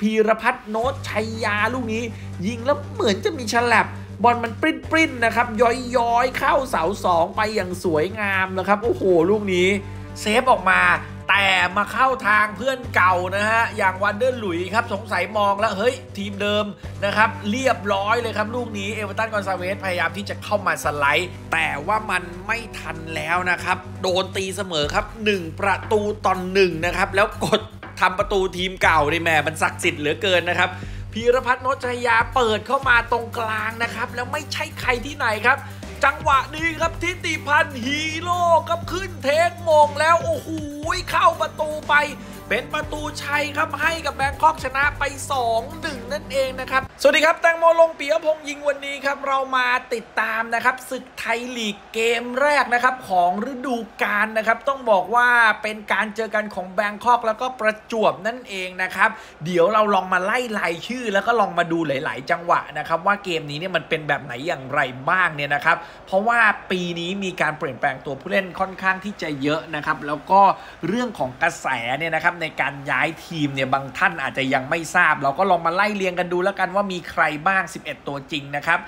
พีรพัฒน์โน๊ตชัยยาลูกนี้ ยิงแล้วเหมือนจะมีแฉลบบอลมันปลิ้นปลิ้นนะครับ ย้อยย้อยเข้าเสาสองไปอย่างสวยงามนะครับ โอ้โห ลูกนี้ เซฟออกมา แต่มาเข้าทางเพื่อนเก่านะฮะ อย่างวันเดอร์หลุยส์ครับ สงสัยมองแล้ว เฮ้ย ทีมเดิมนะครับ เรียบร้อยเลยครับ ลูกนี้เอเวอร์ตันกอนซาเวสพยายามที่จะเข้ามาสไลด์ แต่ว่ามันไม่ทันแล้วนะครับ โดนตีเสมอครับ 1 ประตูต่อหนึ่งนะครับแล้วกด ทำประตูทีมเก่าในแม่มันศักดิ์สิทธิ์เหลือเกินนะครับพีรพัฒน์โนชยาเปิดเข้ามาตรงกลางนะครับ แล้วไม่ใช่ใครที่ไหนครับ จังหวะนี้ครับทิติพันธ์ฮีโร่กับขึ้นเทคมงแล้วโอ้โหเข้าประตูไป เป็นประตูชัยครับให้กับแบงคอกชนะไป 2-1 นั่นเองนะครับ สวัสดีครับแตงโมลงปียพงษ์ยิงวันนี้ครับ เรามาติดตามนะครับศึกไทยลีกเกมแรกนะครับของฤดูกาลนะครับ ต้องบอกว่าเป็นการเจอกันของแบงคอกแล้วก็ประจวบนั่นเองนะครับ เดี๋ยวเราลองมาไล่รายชื่อ แล้วก็ลองมาดูหลาย ๆ จังหวะนะครับว่าเกมนี้เนี่ยมันเป็นแบบไหนอย่างไรบ้างเนี่ยนะครับเพราะว่าปีนี้มีการเปลี่ยนแปลงตัวผู้เล่นค่อนข้างที่จะเยอะนะครับ แล้วก็เรื่องของกระแสเนี่ยนะครับในการย้ายทีมเนี่ยบางท่านอาจจะยังไม่ทราบ เราก็ลองมาไล่เรียงกันดูแล้วกันว่ามีใครบ้าง 11 ตัวจริงนะครับ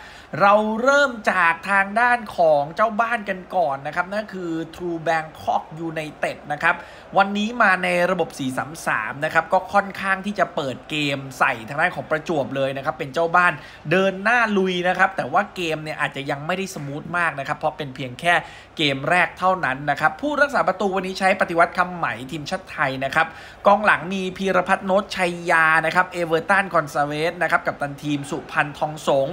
เราเริ่มจากทางด้านของเจ้าบ้านกันก่อนนะครับนั่นคือ True Bangkok United นะครับวันนี้มาในระบบ 4-3-3 นะครับก็ค่อนข้างที่จะเปิดเกมใส่ทางด้านของประจวบเลยนะครับเป็นเจ้าบ้านเดินหน้าลุยนะครับแต่ว่าเกมเนี่ยอาจจะยังไม่ได้ smooth มากนะครับเพราะเป็นเพียงแค่เกมแรกเท่านั้นนะครับผู้รักษาประตูวันนี้ใช้ปฏิวัติคำไหมทีมชาติไทยนะครับกองหลังมีพีรพัฒน์โน๊ตชัยยานะครับเอเวอร์ตัน กอนซาเวสนะครับกัปตันทีมสุพรรณ ทองสงค์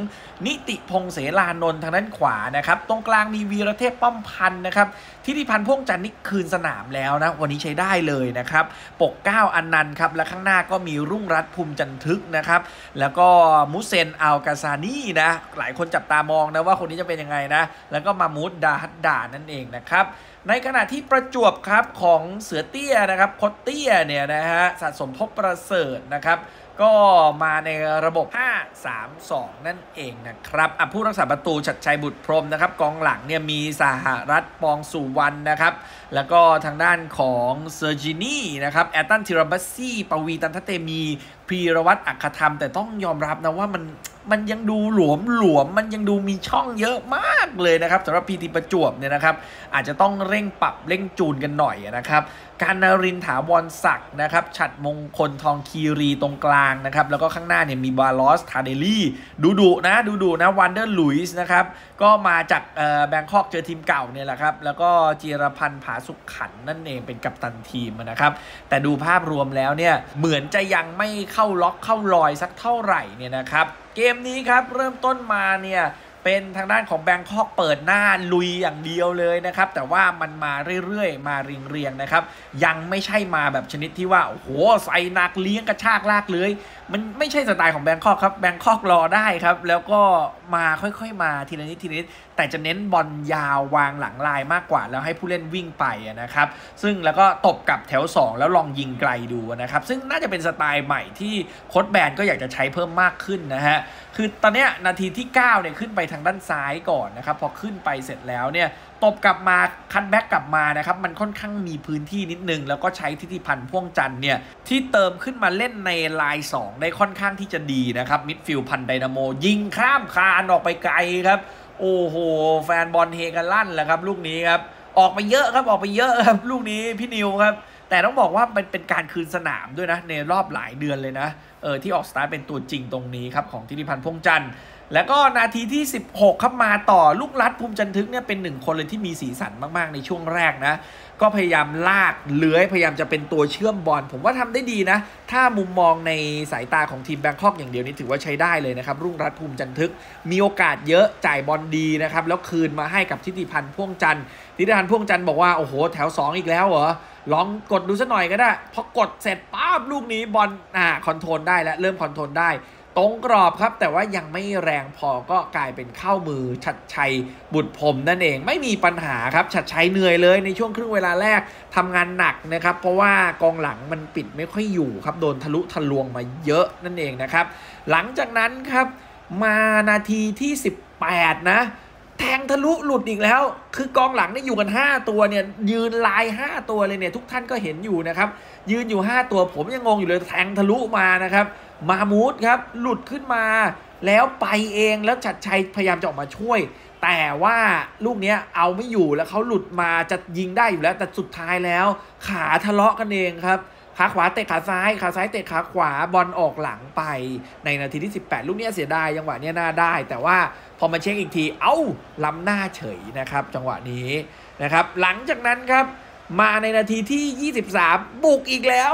นิติพงษ์เสลานนท์ทางด้านขวานะครับตรงกลางมีวีรเทพป้อมพันธ์นะครับทิติพันธ์พ่วงจันทร์นี่คืนสนามแล้วนะวันนี้ใช้ได้เลยนะครับปกเก้าอันนันต์ครับและข้างหน้าก็มีรุ่งรัตภูมิจันทึกนะครับแล้วก็มุเซนอัลกาซานีนะหลายคนจับตามองนะว่าคนนี้จะเป็นยังไงนะแล้วก็มามูดดาฮัดดานั่นเองนะครับ ในขณะที่ประจวบครับของเสือเตี้ยนะครับคดเตี้ยเนี่ยนะฮะสะสมทบประเสริฐนะครับ ก็มาในระบบ 5-3-2 นั่นเองนะครับผู้รักษาประตูฉัตรชัยบุตรพรมนะครับ กองหลังเนี่ยมีสหรัฐปองสุวรรณนะครับ แล้วก็ทางด้านของเซอร์จินีนะครับแอร์ตันทิราบัสซี่ปวีร์ ตัณฑะเตมีย์ พีรวัตรอัครธรรม แต่ต้องยอมรับนะว่ามันมันยังดูหลวมหลวมมันยังดูมีช่องเยอะมาก เลยนะครับสำหรับพีทีประจวบเนี่ยนะครับ อาจจะต้องเร่งปรับเร่งจูนกันหน่อยนะครับ กานต์นรินทร์ ถาวรศักดิ์นะครับฉัตรมงคลทองคีรีตรงกลางนะครับ แล้วก็ข้างหน้าเนี่ยมีบาลอสทาเดลี่ดูดุนะดูดุนะวันเดอร์ลุยส์นะครับ ก็มาจากแบงคอกเจอทีมเก่าเนี่ยแหละครับ แล้วก็จีรพันธ์ผาสุกขันธ์นั่นเองเป็นกัปตันทีมนะครับ แต่ดูภาพรวมแล้วเนี่ยเหมือนจะยังไม่เข้าล็อกเข้ารอยสักเท่าไหร่เนี่ยนะครับ เกมนี้ครับเริ่มต้นมาเนี่ย เป็นทางด้านของแบงคอกเปิดหน้าลุยอย่างเดียวเลยนะครับ แต่ว่ามันมาเรื่อยๆ มาเรียงๆนะครับ ยังไม่ใช่มาแบบชนิดที่ว่า โอ้โห ใส่หนักเลี้ยงกระชากลากเลย มันไม่ใช่สไตล์ของแบงคอกครับแบงคอกรอได้ครับ แล้วก็มาค่อยๆมาทีละนิดทีละนิดแต่จะเน้นบอลยาววางหลังลายมากกว่า แล้วให้ผู้เล่นวิ่งไปนะครับ ซึ่งแล้วก็ตบกับแถว 2 แล้วลองยิงไกลดูนะครับ ซึ่งน่าจะเป็นสไตล์ใหม่ที่โค้ดแบนก็อยากจะใช้เพิ่มมากขึ้นนะฮะ คือตอนเนี้ยนาทีที่9เนี่ยขึ้นไปทางด้านซ้ายก่อนนะครับ พอขึ้นไปเสร็จแล้วเนี่ยตบกลับมา cutback กลับมานะครับ มันค่อนข้างมีพื้นที่นิดนึง แล้วก็ใช้ฐิติพันธ์พ่วงจันทร์เนี่ย ที่เติมขึ้นมาเล่นในลาย 2 ได้ค่อนข้างที่จะดีนะครับมิดฟิลด์พลังไดนาโม ยิงข้ามคานออกไปไกลครับ โอ้โห แฟนบอลเฮกันลั่นแหละครับ ลูกนี้ครับ ออกไปเยอะครับออกไปเยอะครับ ลูกนี้พี่นิวครับ แต่ต้องบอกว่ามันเป็นการคืนสนามด้วยนะ ในรอบหลายเดือนเลยนะ เออที่ออกสตาร์เป็นตัวจริงตรงนี้ครับของทิติพันธ์พงจันทร์ แล้วก็นาทีที่ 16 ครับมาต่อลูกรัดภูมิจันทึกเนี่ยเป็นหนึ่งคนเลยที่มีสีสันมากๆในช่วงแรกนะ ก็พยายามลากเลื้อยพยายามจะเป็นตัวเชื่อมบอลผมว่าทำได้ดีนะ ถ้ามุมมองในสายตาของทีมแบงคอกอย่างเดียวนี้ถือว่าใช้ได้เลยนะครับรุ่งรัตภูมิจันทึก มีโอกาสเยอะจ่ายบอลดีนะครับแล้วคืนมาให้กับทิติพันธ์พ่วงจันทร์ทิติพันธ์พ่วงจันทร์บอกว่าโอ้โหแถว 2 อีกแล้วเหรอลองกดดูสักหน่อยก็ได้พอกดเสร็จปั๊บลูกนี้บอลอ่าคอนโทรลได้และเริ่มคอนโทรลได้ ตรงกรอบครับ แต่ว่ายังไม่แรงพอก็กลายเป็นเข้ามือชัดชัยบุตรพรมนั่นเองไม่มีปัญหาครับชัดชัยเหนื่อยเลยในช่วงครึ่งเวลาแรกทำงานหนักนะครับ เพราะว่ากองหลังมันปิดไม่ค่อยอยู่ครับโดนทะลุทะลวงมาเยอะนั่นเองนะครับ หลังจากนั้นครับมานาทีที่ 18 นะแทงทะลุหลุดอีกแล้ว คือกองหลังนี่อยู่กัน 5 ตัวเนี่ยยืนลาย 5 ตัวเลยเนี่ยทุกท่านก็เห็นอยู่นะครับยืนอยู่ 5 ตัวผมยังงงอยู่เลยแทงทะลุมานะครับ มามูดครับ หลุดขึ้นมา แล้วไปเองแล้วชัดชัยพยายามจะออกมาช่วย แต่ว่าลูกนี้เอาไม่อยู่แล้วเขาหลุดมาจะยิงได้อยู่แล้ว แต่สุดท้ายแล้ว ขาทะเลาะกันเองครับขาขวาเตะขาซ้าย ขาซ้ายเตะขาขวาบอลออกหลังไปในนาทีที่ 18 ลูกนี้เสียดายจังหวะนี้น่าได้ แต่ว่าพอมาเช็คอีกที เอ้าล้ำหน้าเฉยนะครับ จังหวะนี้นะครับ หลังจากนั้นครับ มาในนาทีที่ 23 บุกอีกแล้ว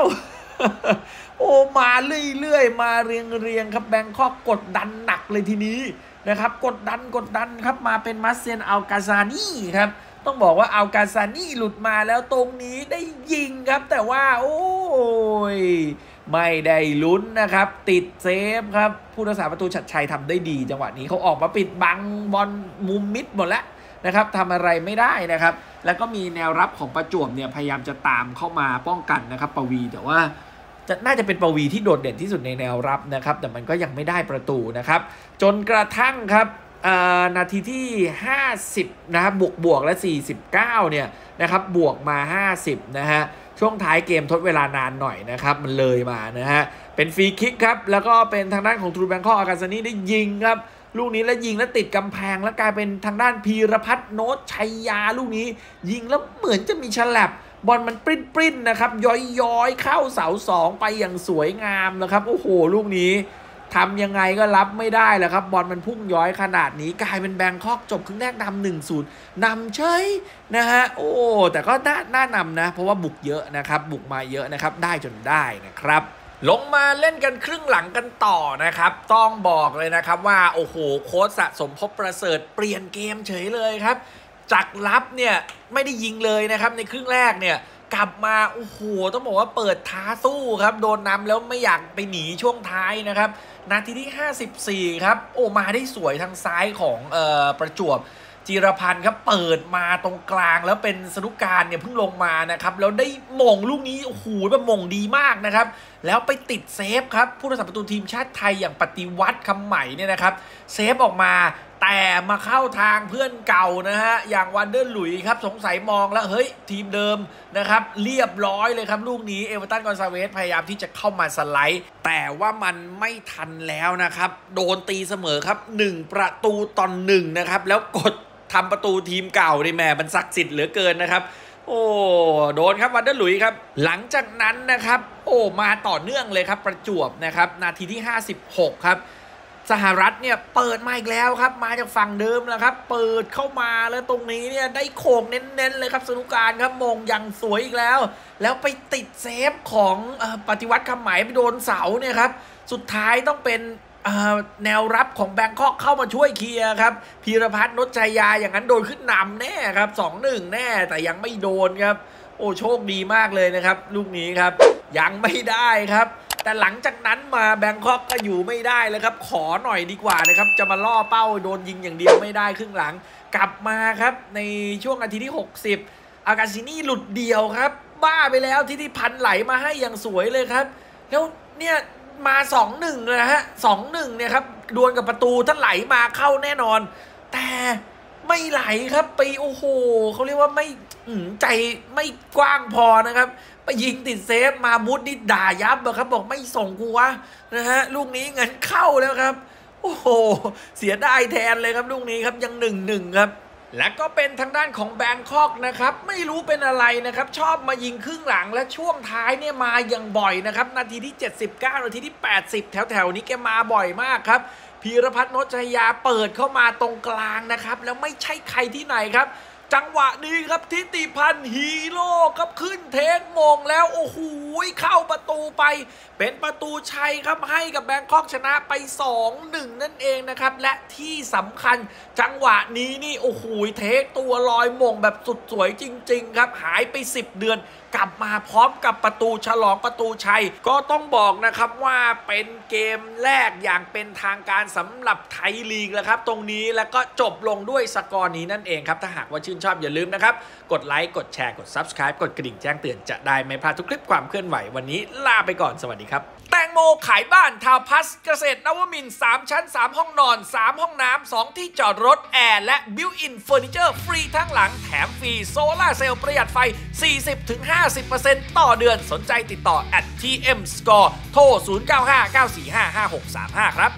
โอ้มาเรื่อยๆ มาเรียงๆครับแบงคอกกดดันหนักเลยทีนี้นะครับกดดันกดดันครับมาเป็นมัสเซนอัลกาซานี่ครับต้องบอกว่าอัลกาซานี่หลุดมาแล้วตรงนี้ได้ยิงครับ แต่ว่าโอ้ยไม่ได้ลุ้นนะครับ ติดเซฟครับ ผู้รักษาประตูชัดชัยทำได้ดี จังหวะนี้เขาออกมาปิดบังบอลมุมมิดหมดแล้ว นะครับทำอะไรไม่ได้นะครับ แล้วก็มีแนวรับของประจวบเนี่ยพยายามจะตามเข้ามาป้องกันนะครับปวีแต่ว่าจะน่าจะเป็นปวีที่โดดเด่นที่สุดในแนวรับนะครับ แต่มันก็ยังไม่ได้ประตูนะครับ จนกระทั่งครับนาทีที่ 50 นะครับบวกบวกและ 49 เนี่ยนะครับบวกมา 50 นะฮะช่วงท้ายเกมทดเวลานานหน่อยนะครับ มันเลยมานะฮะเป็นฟรีคิกครับ แล้วก็เป็นทางด้านของทรูแบงคอกอากาซานีได้ยิงครับ ลูกนี้แล้วยิงแล้วติดกำแพงแล้วกลายเป็นทางด้านพีรพัฒน์โนตชัยยาลูกนี้ ยิงแล้วเหมือนจะมีฉลับบอลมันปริ้นปริ้นนะครับ ย้อยย้อยเข้าเสาสองไปอย่างสวยงามนะครับ โอ้โห ลูกนี้ทำยังไงก็รับไม่ได้แหละครับ บอลมันพุ่งย้อยขนาดนี้กลายเป็นแบงคอกจบครึ่งแรกนำหนึ่งศูนย์นำเฉยนะฮะ โอ้ แต่ก็น่าน่านำนะ เพราะว่าบุกเยอะนะครับ บุกมาเยอะนะครับ ได้จนได้นะครับ ลงมาเล่นกันครึ่งหลังกันต่อนะครับ ต้องบอกเลยนะครับว่า โอ้โห โค้ชสะสมพบประเสริฐเปลี่ยนเกมเฉยเลยครับ จากรับเนี่ย ไม่ได้ยิงเลยนะครับ ในครึ่งแรกเนี่ย กลับมา โอ้โห ต้องบอกว่าเปิดท้าสู้ครับ โดนนำแล้วไม่อยากไปหนีช่วงท้ายนะครับ นาทีที่ 54 ครับ โอ้มาได้สวยทางซ้ายของเอ่อประจวบ จีรพันธ์ครับเปิดมาตรงกลางแล้วเป็นสนุกการเนี่ยเพิ่งลงมานะครับแล้วได้โหม่งลูกนี้โอ้โหแบบโหม่งดีมากนะครับแล้วไปติดเซฟครับผู้รักษาประตูทีมชาติไทยอย่างปฏิวัติคำไหมเนี่ยนะครับเซฟออกมาแต่มาเข้าทางเพื่อนเก่านะฮะอย่างวันเดอร์หลุยส์ครับสงสัยมองแล้วเฮ้ยทีมเดิมนะครับเรียบร้อยเลยครับลูกนี้เอเวอร์ตันกอนซาเวสพยายามที่จะเข้ามาสไลด์ แต่ว่ามันไม่ทันแล้วนะครับ โดนตีเสมอครับ 1 ประตูต่อหนึ่งนะครับแล้วกด ทำประตูทีมเก่าเนี่ยแม่มันศักดิ์สิทธิ์เหลือเกินนะครับ โอ้โดนครับวันเดอร์หลุยส์ครับ หลังจากนั้นนะครับ โอ้มาต่อเนื่องเลยครับประจวบนะครับ นาทีที่ 56 ครับ สหรัฐเนี่ยเปิดมาอีกแล้วครับ มาจากฝั่งเดิมแล้วครับ เปิดเข้ามาแล้วตรงนี้เนี่ยได้โขกเน้นๆเลยครับสนุการครับโหม่งอย่างสวยอีกแล้ว แล้วไปติดเซฟของปฏิวัติคำไหมไปโดนเสาเนี่ยครับสุดท้ายต้องเป็น แนวรับของแบงคอกเข้ามาช่วยเคลียร์ครับพีรพัฒน์นชยาอย่างนั้นโดนขึ้นนำแน่ครับสองหนึ่งแน่แต่ยังไม่โดนครับ โอ้โชคดีมากเลยนะครับ ลูกนี้ครับ ยังไม่ได้ครับ แต่หลังจากนั้นมาแบงคอกก็อยู่ไม่ได้แล้วครับ ขอหน่อยดีกว่านะครับ จะมาล่อเป้าโดนยิงอย่างเดียวไม่ได้ครึ่งหลัง กลับมาครับ ในช่วงนาทีที่ 60 อากาซินี่หลุดเดียวครับ บ้าไปแล้วที่ที่พันไหลมาให้อย่างสวยเลยครับ แล้วเนี่ย มา 2-1เลยนะฮะ 2-1 เนี่ยครับ ดวลกับประตูถ้าไหลมาเข้าแน่นอน แต่ไม่ไหลครับไปโอ้โหเขาเรียกว่าไม่ใจไม่กว้างพอนะครับ ไปยิงติดเซฟมามุดนี่ด่ายับเลยครับ บอกไม่ส่งกูวะนะฮะลูกนี้เงินเข้าแล้วครับ โอ้โห เสียดายแทนเลยครับลูกนี้ครับยังหนึ่งหนึ่งครับ และก็เป็นทางด้านของแบงคอกนะครับ ไม่รู้เป็นอะไรนะครับ ชอบมายิงครึ่งหลังและช่วงท้ายเนี่ยมาอย่างบ่อยนะครับ นาทีที่ 79 นาทีที่ 80 แถวๆ นี้แกมาบ่อยมากครับพีรพัฒน์นชยาเปิดเข้ามาตรงกลางนะครับ แล้วไม่ใช่ใครที่ไหนครับ จังหวะนี้ครับทิติพันธ์ฮีโร่ครับขึ้นเทคมงแล้วโอ้โหเข้าประตูไป เป็นประตูชัยครับให้กับแบงคอกชนะไป 2-1 นั่นเองนะครับ และที่สำคัญจังหวะนี้นี่โอ้โหเทคตัวลอยมงแบบสุดสวยจริง ๆ ครับหายไป 10 เดือน กลับมาพร้อมกับประตูฉลองประตูชัย ก็ต้องบอกนะครับว่าเป็นเกมแรกอย่างเป็นทางการสำหรับไทยลีกแล้วครับ ตรงนี้แล้วก็จบลงด้วยสกอร์นี้นั่นเองครับถ้าหากว่าชื่นชอบอย่าลืมนะครับ กดไลค์ กดแชร์ กด Subscribe กดกระดิ่งแจ้งเตือนจะได้ไม่พลาดทุกคลิปความเคลื่อนไหววันนี้ลาไปก่อนสวัสดีครับ แตงโมขายบ้านทาวน์พลัสเกษตรนวมินทร์3ชั้น 3 ห้องนอน 3 ห้องน้ำ 2 ที่จอดรถ แอร์ และ built-in เฟอร์นิเจอร์ฟรีทั้งหลังแถมฟรีโซลาเซลล์ประหยัดไฟ 40-50%ต่อเดือนสนใจติดต่อ at tm score โทร 0959455635 ครับ